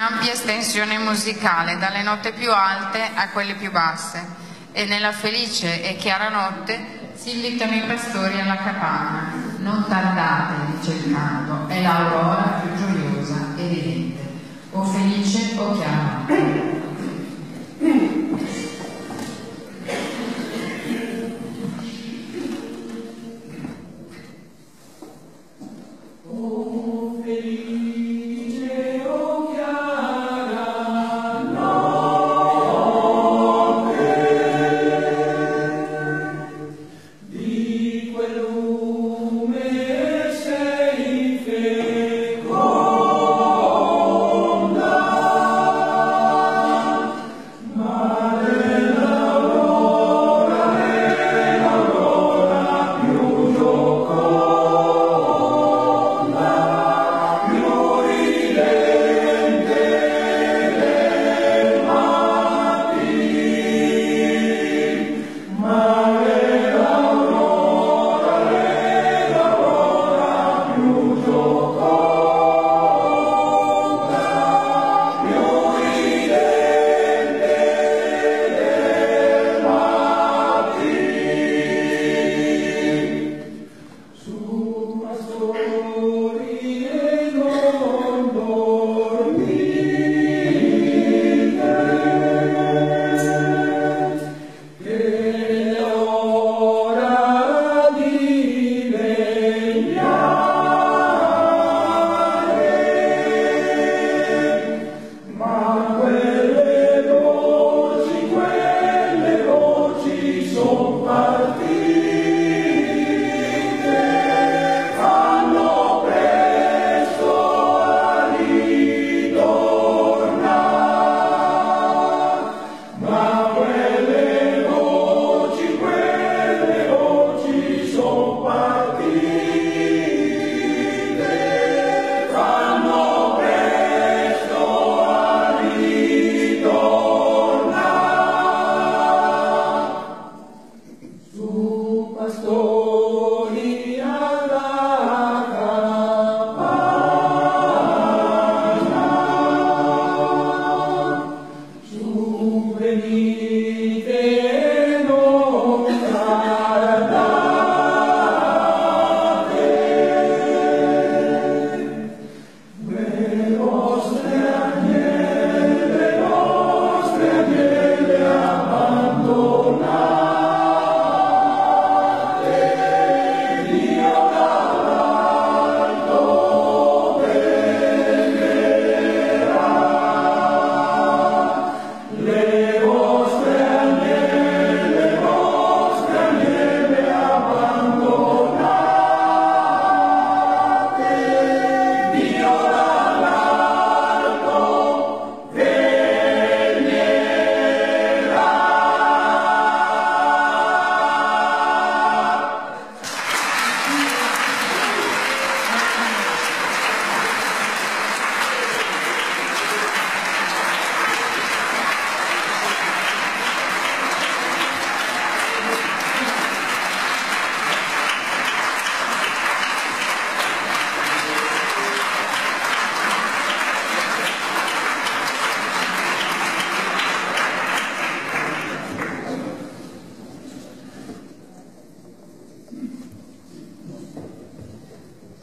un'ampia estensione musicale, dalle note più alte a quelle più basse, e nella felice e chiara notte si invitano i pastori alla capanna. Non tardate, dice il canto, è l'aurora più gioiosa e vivente, o felice o chiara. Oh.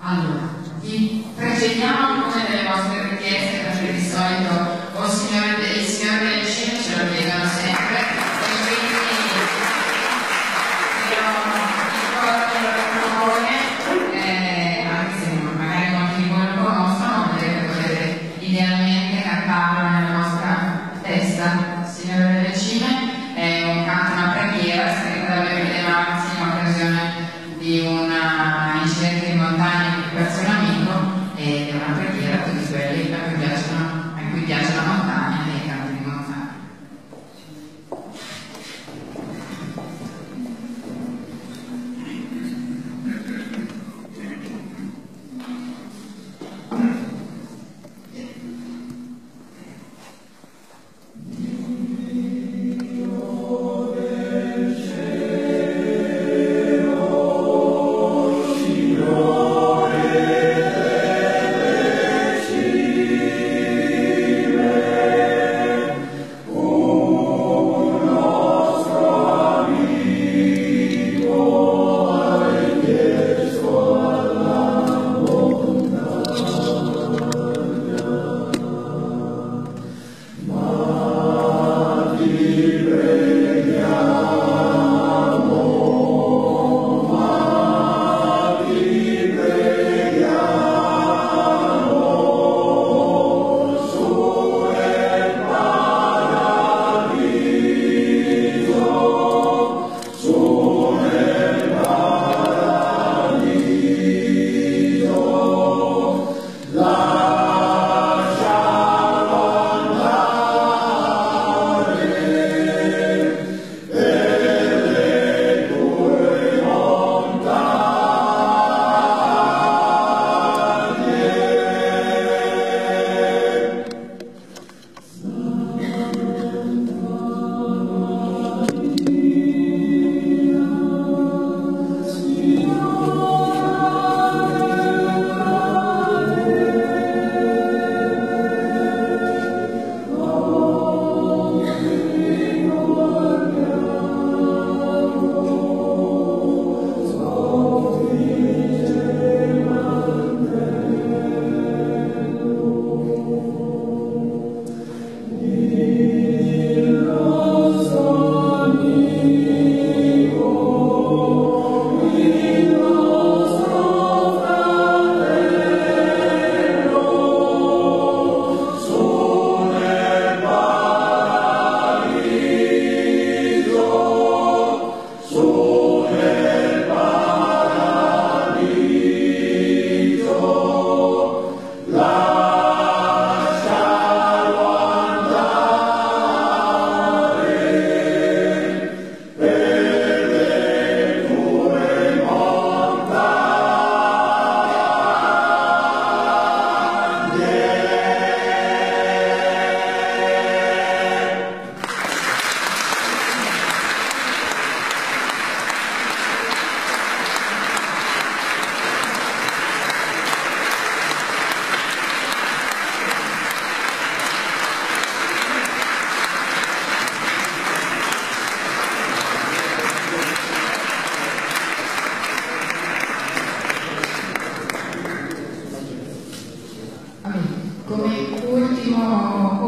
Allora, vi presentiamo alcune delle vostre richieste perché di solito o il signore, il signore del cinema ce lo chiedono sempre e quindi io vi propone, eh, anche se magari molti di voi lo conoscono, potete idealmente cantarlo nella vostra testa. Signore del cinema è un canto, una preghiera scritta da Bebele Marzio in occasione di un eh, incidente in montagna che perse un amico ed è una preghiera tutti quelli a cui piace la montagna.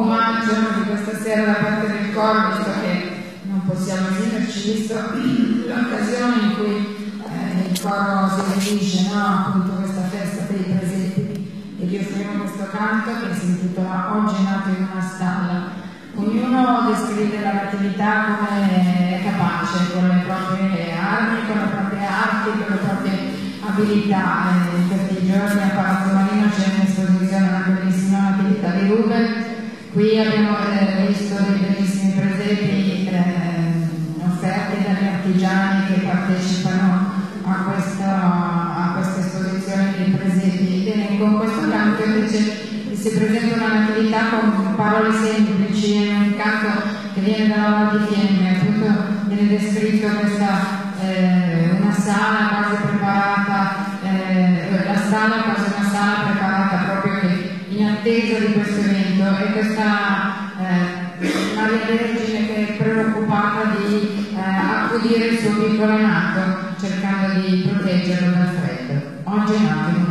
Immagino di questa sera da parte del coro, visto che non possiamo esimerci, visto l'occasione in cui eh, il coro si riunisce, no? appunto questa festa per i presepi, e vi offriamo questo canto che si intitola Oggi nato in una stalla. Ognuno descrive la natività come capace, con le proprie armi, con le proprie arti, con le proprie abilità. In partecipano a questa, a questa esposizione dei presepi. Bene, con questo canto invece si presenta una natività con parole semplici, è un canto che viene dalla Val di Fiemme, appunto viene descritto questa eh, una sala quasi preparata, eh, la sala quasi una sala preparata proprio che, in attesa di questo evento e questa eh, Maria Vergine accudire il suo piccolo nato cercando di proteggerlo dal freddo. Oggi è nato in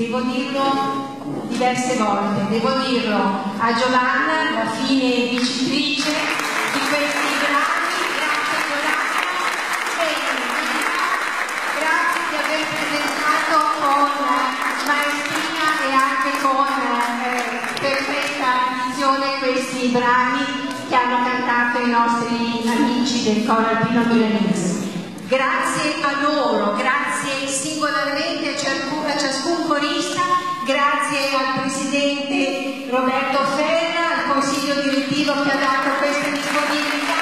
devo dirlo diverse volte, devo dirlo a Giovanna, la fine vincitrice di questi brani, grazie Giovanna, e grazie di aver presentato con maestria e anche con eh, perfetta edizione questi brani che hanno cantato i nostri amici del coro alpino milanese. Grazie a loro, grazie singolarmente a ciascun, a ciascun corista, grazie al Presidente Roberto Ferra, al Consiglio direttivo che ha dato questa disponibilità.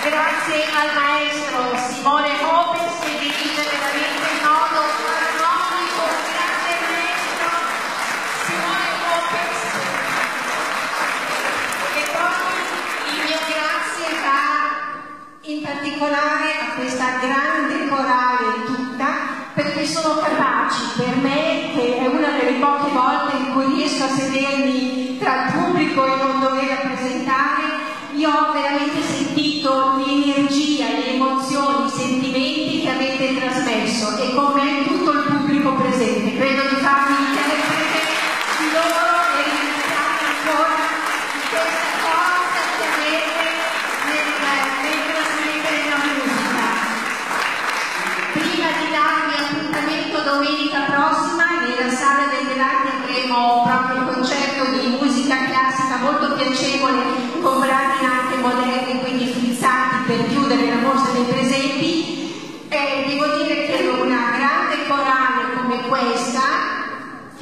Grazie, grazie al maestro Simone Opes in particolare a questa grande corale tutta perché sono capaci per me, che è una delle poche volte in cui riesco a sedermi tra il pubblico e non dover rappresentare, io ho veramente sentito l'energia, le emozioni, i sentimenti che avete trasmesso e con me tutto il pubblico presente. Credo di farmi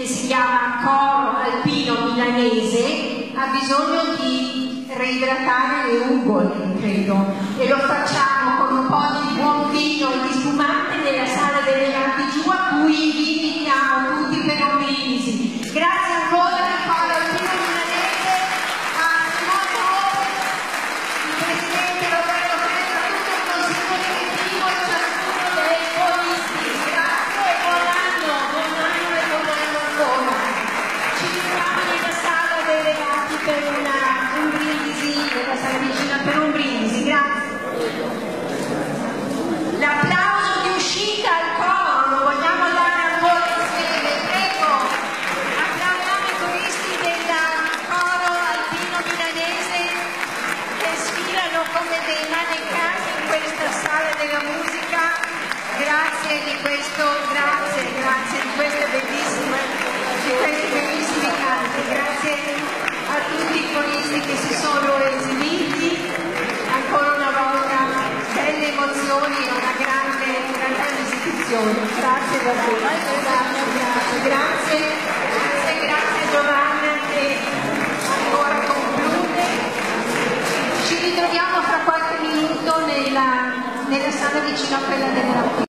che si chiama Coro Alpino Milanese, ha bisogno di reidratare le ungole, credo, e lo facciamo con un po' di buon vino e di spumante nella sala delle arti cui vi invitiamo tutti per un brindisi. Grazie ancora questo, grazie, grazie di queste bellissime, di questi bellissimi canti. Grazie a tutti i coristi che si sono esibiti. Ancora una volta belle emozioni e una grande, una grande istituzione. Grazie davvero. Grazie, grazie, grazie, grazie, grazie Giovanna che ancora conclude. Ci ritroviamo fra qualche minuto nella, nella sala vicino a quella della